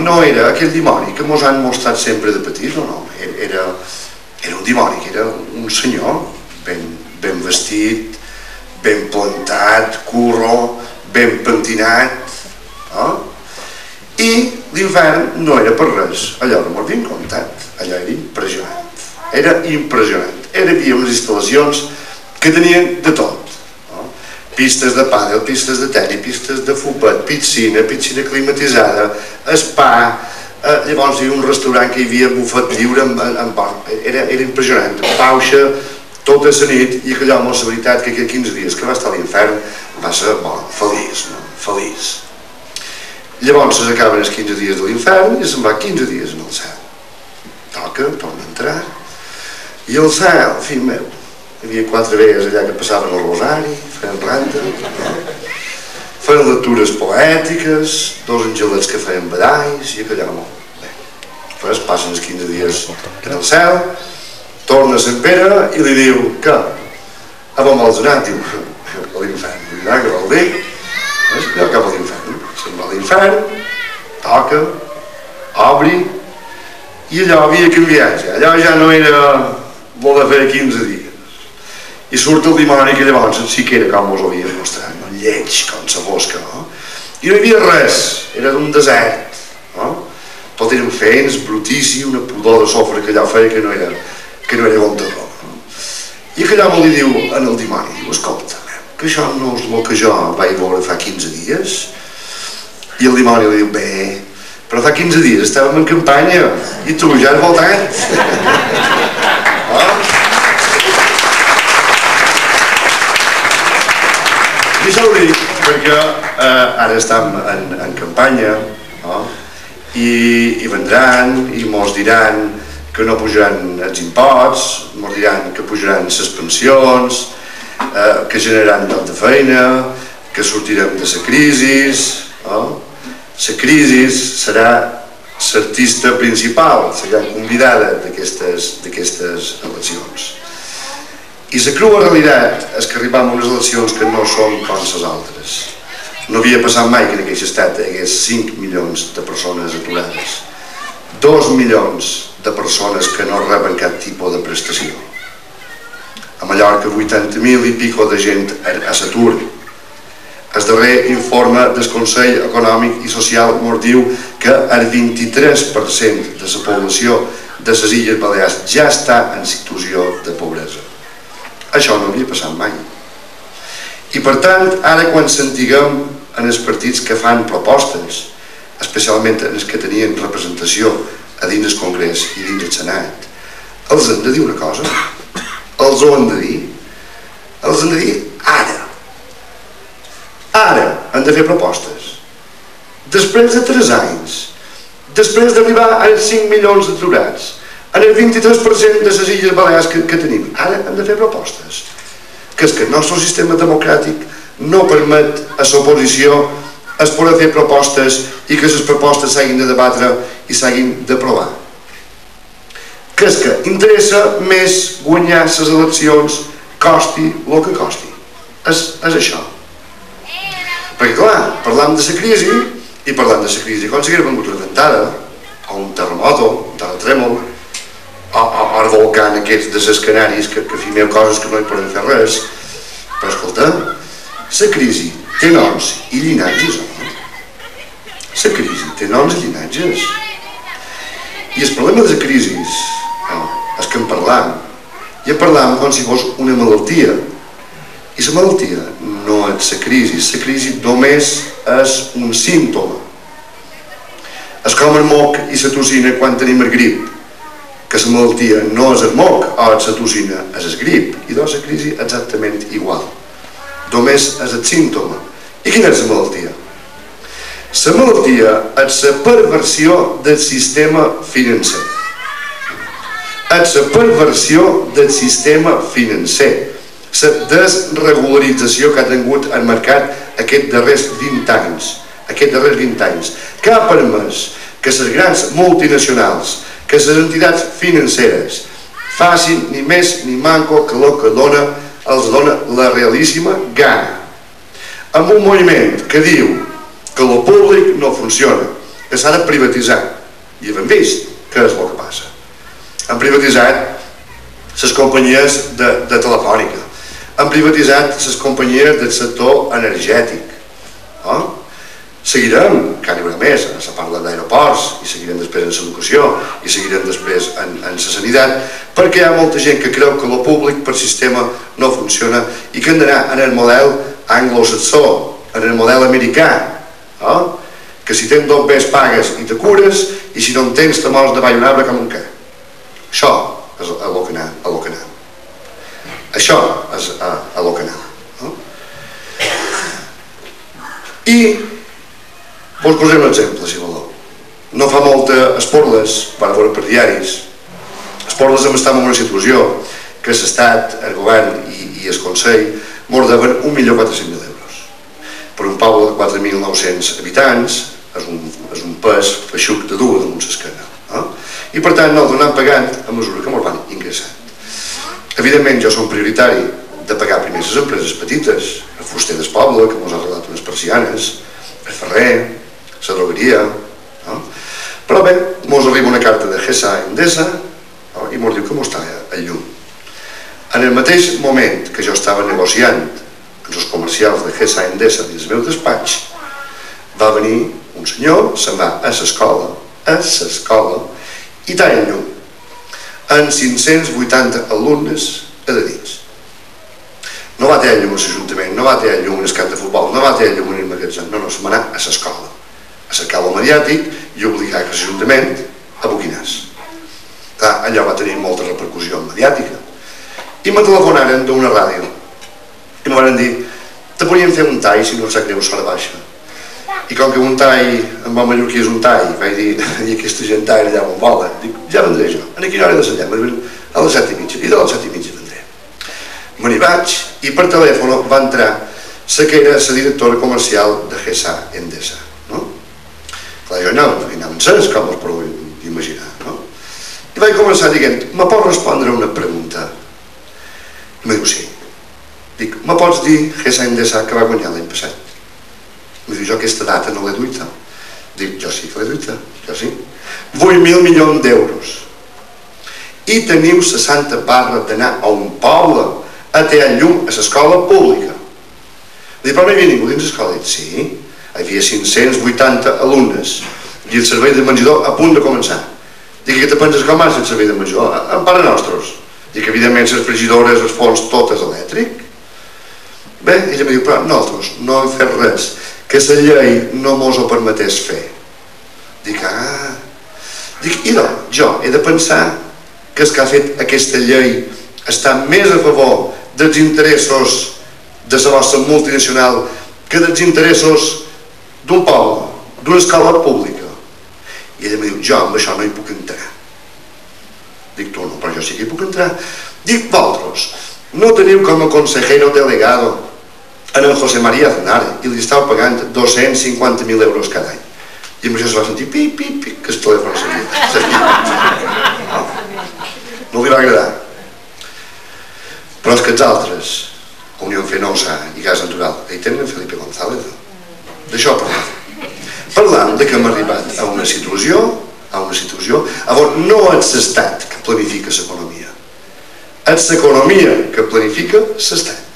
no era aquell dimoni que mos han mostrat sempre de petits, no, no, era, era un dimoni, que era un senyor ben, ben vestit, ben plantat, curro, ben pentinat, no? i l'infern no era per res, allò no m'ho havien contat, allò era impressionant, era impressionant, era, hi havia unes instal·lacions que tenien de tot, pistes de pàdel, pistes de teni, pistes de futbol, piscina, piscina climatitzada, spa, eh, llavors hi havia un restaurant que hi havia bufet lliure amb, amb, era, era impressionant, pauxa tota la nit i aquella amb la veritat que aquells 15 dies que va estar a l'infern va ser bon, feliç, no? feliç. Llavors s'acaben els 15 dies de l'infern i se'n va 15 dies en el cel. Toca, torna a entrar. I el cel, fill meu, hi havia quatre veies allà que passaven el rosari, feien ranta, feien lectures poètiques, dos angelets que feien badalls i aquella molt. Després passen els 15 dies en el cel, torna a Sant Pere i li diu que a on vols anar? Diu, a l'infern. Diu, ah, què vol dir? És que cap a l'infern. Se'n va a l'infern, toca, obri, i allò havia canviat ja. Allò ja no era vol de fer 15 dies i surt el dimoni que llavors sí que era com us ho havia mostrat, no? lleig com sa fosca, no? I no hi havia res, era d'un desert, no? Tot eren fens, brutíssim, una pudor de sofre que allà feia que no era, que no era bon terror. No? I que allà li diu en el dimoni, diu, escolta, que això no és el que jo vaig veure fa 15 dies? I el dimoni li diu, bé, però fa 15 dies estàvem en campanya i tu ja has voltat. I això ho dic perquè eh, ara estem en, en campanya no? I, i vendran i mos diran que no pujaran els imposts, mos diran que pujaran les pensions, eh, que generaran lloc de feina, que sortirem de la crisi, no? La crisi serà l'artista principal, serà convidada d'aquestes eleccions. I la crua realitat és que arribam a unes eleccions que no són com les altres. No havia passat mai que en aquest estat hi hagués 5 milions de persones aturades. 2 milions de persones que no reben cap tipus de prestació. A Mallorca 80.000 i pico de gent a l'atur. El darrer informe del Consell Econòmic i Social ens diu que el 23% de la població de les Illes Balears ja està en situació de pobresa. Això no havia passat mai. I per tant, ara quan sentiguem en els partits que fan propostes, especialment en els que tenien representació a dins del Congrés i dins del Senat, els han de dir una cosa, els ho han de dir, els han de dir ara. Ara han de fer propostes. Després de 3 anys, després d'arribar als 5 milions d'aturats, en el 23% de les Illes Balears que, que tenim. Ara hem de fer propostes. Que és que el nostre sistema democràtic no permet a l'oposició es poder fer propostes i que les propostes s'hagin de debatre i s'hagin d'aprovar. Que és que interessa més guanyar les eleccions costi el que costi. És, és això. Perquè clar, parlant de la crisi i parlant de la crisi, com si hagués vengut una ventada o un terremoto, un terratrèmol, volcán aquests de les Canàries que, que fimeu coses que no hi poden fer res però escolta la crisi té noms i llinatges no? la crisi té noms i llinatges. I el problema de la crisi no, és que en parlam. Ja parlam com si fos una malaltia. I la malaltia no és la crisi. La crisi només és un símptoma. És com el moc i la tossina quan tenim el grip que la malaltia no és el moc o és la tossina, és el grip, i doncs la crisi exactament igual. Només és el símptoma. I quina és la malaltia? La malaltia és la perversió del sistema financer. És la perversió del sistema financer. La desregularització que ha tingut el mercat aquests darrers 20 anys, aquests darrers 20 anys, que ha permès que les grans multinacionals que les entitats financeres facin ni més ni manco que el que dona, els dona la realíssima gana. Amb un moviment que diu que el públic no funciona, que s'ha de privatitzar. I hem vist què és el que passa. Han privatitzat les companyies de, de telefònica, han privatitzat les companyies del sector energètic. Seguirem, que n'hi haurà més, se parla d'aeroports, i seguirem després en l'educació, i seguirem després en, en la sanitat, perquè hi ha molta gent que creu que el públic per sistema no funciona i que hem d'anar en el model anglosaxó, en el model americà, oh? que si tens dos bes pagues i te cures, i si no en tens te mors de un arbre com un ca. Això és a lo que anem. A lo que anem. Això és a, a lo que anem. No? I vos posem un exemple, si voleu. No fa molta Esporles, per veure per diaris, Esporles hem estat en una situació que l'Estat, el govern i, i el Consell mordaven 1.400.000 euros. Per un poble de 4.900 habitants és un, és un pes feixuc de dur damunt l'esquena. Eh? I per tant no donem pagant a mesura que ens van ingressant. Evidentment jo som prioritari de pagar primer les empreses petites, el fuster del poble, que ens ha arreglat unes persianes, el ferrer, la drogueria, no? però bé, ens arriba una carta de GESA Endesa no? i ens diu que ens està a llum. En el mateix moment que jo estava negociant amb els comercials de GESA Endesa dins el meu despatx, va venir un senyor, se'n va a l'escola, a l'escola, i talla llum, amb 580 alumnes a de dins. No va tenir llum a l'Ajuntament, no va tenir llum en el camp de futbol, no va tenir llum en el magatzem, no, no, se'n va anar a l'escola, a cercar el mediàtic i obligar que l'Ajuntament a boquinàs. Clar, allò va tenir molta repercussió mediàtica. I me telefonaren d'una ràdio i me van dir te podríem fer un tall si no sap greu sort baixa i com que un tall en bon mallorquí és un tall vaig dir, i aquesta gent tall allà on vola dic, ja vendré jo, en quina hora de l'endem? a les set i mitja, i de les set i mitja vendré me n'hi vaig i per telèfon va entrar la que era la directora comercial de GESA Endesa? Clar, jo no, no anava en sens com us podeu imaginar no? i vaig començar dient me pots respondre una pregunta i me diu sí dic, me pots dir GESA Endesa que va guanyar l'any passat em diu, jo aquesta data no l'he duita. Dic, jo sí que l'he duita, jo sí. 8.000 milions d'euros. I teniu 60 barres d'anar a un poble a tallar llum a l'escola pública. Dic, però no hi havia ningú dins l'escola? Dic, sí, hi havia 580 alumnes i el servei de menjador a punt de començar. Dic, que te penses com és el servei de menjador? En pare nostres. Dic, evidentment, les frigidores, els forns, tot és elèctric. Bé, ella em diu, però nosaltres no hem fet res que la llei no mos ho permetés fer. Dic, ah... Dic, i no, jo he de pensar que el que ha fet aquesta llei està més a favor dels interessos de la vostra multinacional que dels interessos d'un poble, d'una escola pública. I ella em diu, jo amb això no hi puc entrar. Dic, tu no, però jo sí que hi puc entrar. Dic, vosaltres, no teniu com a consejero delegado en el José María Aznar i li estava pagant 250.000 euros cada any. I amb això es va sentir pi, pi, pi, que el telèfon seguia. No, li va agradar. Però és que els altres, Unió Fenosa i Gas Natural, hi tenen Felipe González. D'això parlant. Parlant de que hem arribat a una situació, a una situació on no és l'estat que planifica l'economia, és l'economia que planifica l'estat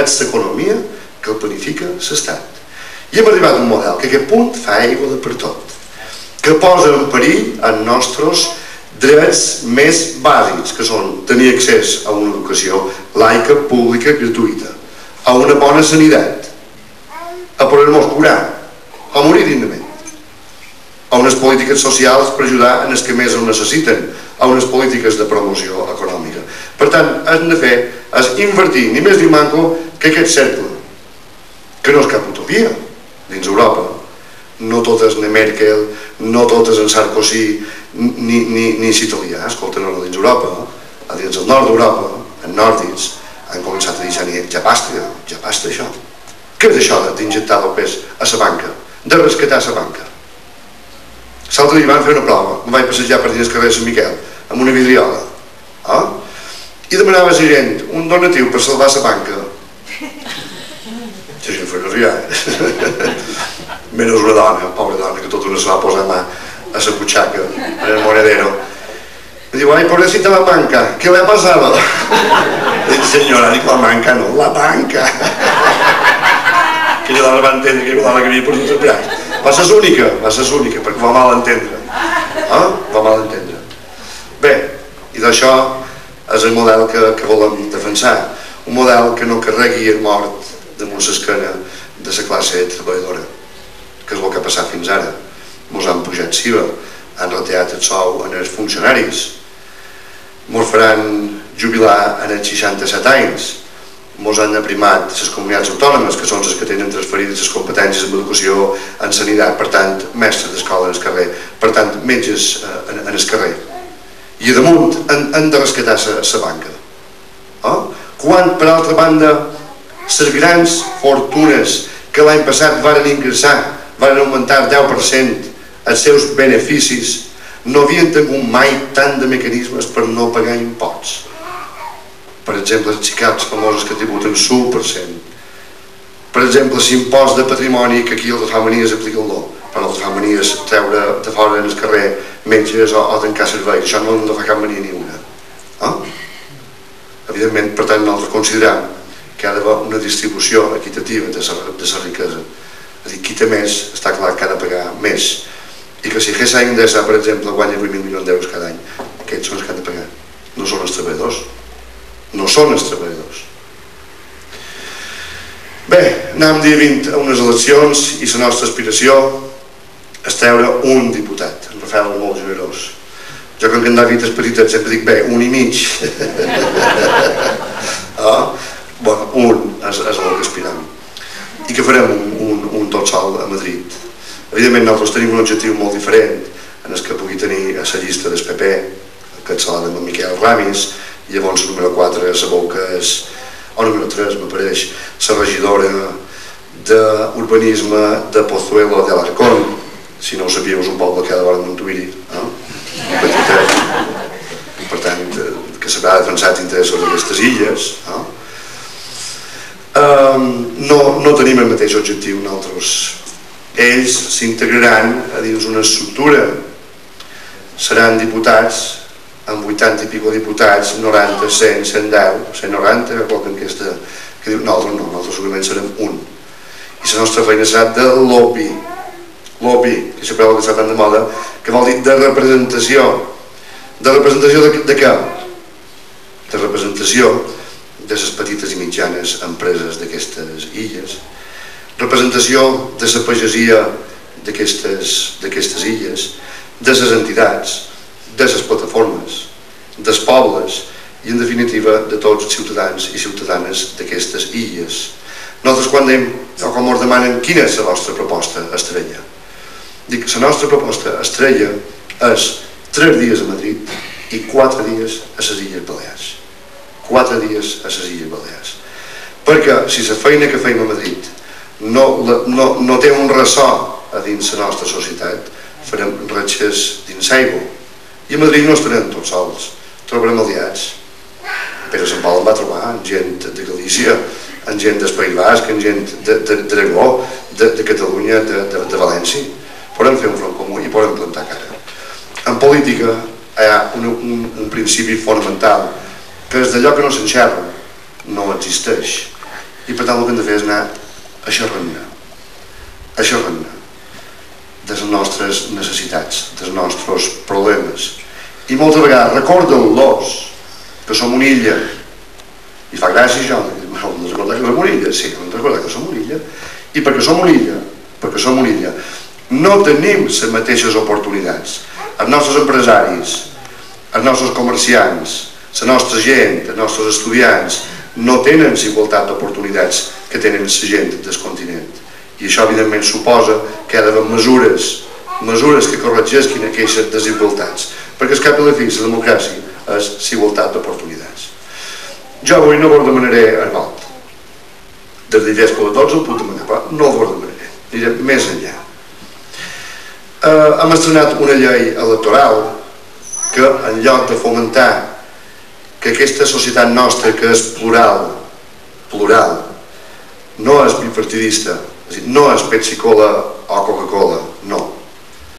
és l'economia que planifica l'Estat. I hem arribat a un model que aquest punt fa aigua de per tot, que posa en perill els nostres drets més bàsics, que són tenir accés a una educació laica, pública, gratuïta, a una bona sanitat, a poder-nos curar, a morir dignament, a unes polítiques socials per ajudar en els que més ho necessiten, a unes polítiques de promoció econòmica. Per tant, hem de fer és invertir ni més ni manco que aquest cercle, que no és cap utopia dins Europa. No tot és Merkel, no tot és en Sarkozy, ni, ni, ni Sitalià, escolta, no, dins Europa, a dins del nord d'Europa, en nòrdics, han començat a dir ja basta, ja basta això. Què és això d'injectar el pes a la banca, de rescatar la banca? L'altre dia van fer una prova, em vaig passejar per dins el carrer de Sant Miquel, amb una vidriola. Ah? i demanava a la gent un donatiu per salvar la banca. La gent feia riar. menys una dona, pobra dona, que tota una se va posar mà a la butxaca, en el monedero. Me diu, ai, pobrecita la banca, què le ha pasado? Dic, senyora, dic, la banca no, la banca. Aquella dona va entendre que la que havia posat els peatge. Va ser l'única, va ser l'única, perquè va mal entendre. Eh? Va mal entendre. Bé, i d'això és el model que, que volem defensar. Un model que no carregui el mort damunt l'esquena de la classe treballadora, que és el que ha passat fins ara. Ens han pujat SIVA, han retallat el sou en els funcionaris, ens faran jubilar en els 67 anys, ens han aprimat les comunitats autònomes, que són les que tenen transferides les competències en educació, en sanitat, per tant, mestres d'escola en el carrer, per tant, metges eh, en, en el carrer. I a damunt han, han de rescatar la banca. Oh? Quan, per altra banda, les grans fortunes que l'any passat varen ingressar, varen augmentar 10% els seus beneficis, no havien tingut mai tant de mecanismes per no pagar imposts. Per exemple, els xicats famosos que tributen 1%. Per exemple, l'impost de patrimoni que aquí el de Famanies aplica el do, per als Famanies treure de fora en el carrer metges o, o tancar serveis. Això no de fer cap mania ni una. Eh? Evidentment, per tant, nosaltres considerem que ha d'haver una distribució equitativa de la, de la riquesa. És a dir, qui té més, està clar que ha de pagar més. I que si Gesa Indesa, per exemple, guanya 8.000 milions d'euros cada any, aquests són els que han de pagar. No són els treballadors. No són els treballadors. Bé, anem dia 20 a unes eleccions i la nostra aspiració és treure un diputat. En Rafael molt generós. Jo com que en David és petit sempre dic, bé, un i mig. oh? bueno, un és, és el que aspirem i que farem un, un, un tot sol a Madrid evidentment nosaltres tenim un objectiu molt diferent en el que pugui tenir a la llista del PP que és la de Miquel Ramis i llavors el número 4 sabeu que és o número 3 m'apareix la regidora d'urbanisme de Pozuelo de Alarcón si no ho sabíeu és un poble que ha de vora Montuiri no? per tant que s'haurà defensat interessos d'aquestes illes no? no, no tenim el mateix objectiu nosaltres. Ells s'integraran a dins una estructura, seran diputats, amb 80 i pico diputats, 90, 100, 110, 190, que qualque enquesta que diu, nosaltres no, nosaltres segurament serem un. I la nostra feina serà de lobby, lobby, que sempre que està tan de moda, que vol dir de representació. De representació de, de què? De representació de les petites i mitjanes empreses d'aquestes illes, representació de la pagesia d'aquestes illes, de les entitats, de les plataformes, dels pobles i, en definitiva, de tots els ciutadans i ciutadanes d'aquestes illes. Nosaltres, quan anem, o com ens demanen quina és la vostra proposta estrella, dic, la nostra proposta estrella és tres dies a Madrid i quatre dies a les Illes Balears quatre dies a les Illes Balears. Perquè si la feina que feim a Madrid no, no, no té un ressò a dins la nostra societat, farem ratxes dins aigua. I a Madrid no estarem tots sols, trobarem aliats. Pere Sant Pol va trobar amb gent de Galícia, amb gent del País Basc, amb gent d'Aragó, de, de, de Catalunya, de, de, València. Podem fer un front comú i podem plantar cara. En política hi ha un, un principi fonamental que és d'allò que no s'enxerra, no existeix. I per tant el que hem de fer és anar a xerrar-ne, a xerrar-ne de les nostres necessitats, dels nostres problemes. I moltes vegades recorden-los que som una illa. I fa gràcia això, hem de recordar que som una illa, sí, hem de recordar que som una illa. I perquè som una illa, perquè som una illa, no tenim les mateixes oportunitats. Els nostres empresaris, els nostres comerciants, la nostra gent, els nostres estudiants, no tenen igualtat d'oportunitats que tenen la gent del continent. I això, evidentment, suposa que hi ha d'haver mesures, mesures que corregeixin aquestes desigualtats. Perquè el cap de la fi, la democràcia és igualtat d'oportunitats. Jo avui no vos demanaré el vot. Des de llest per a tots el puc demanar, però no vos demanaré. Diré més enllà. Eh, hem estrenat una llei electoral que, en lloc de fomentar que aquesta societat nostra, que és plural, plural, no és bipartidista, És dir, no és Pepsi-Cola o Coca-Cola,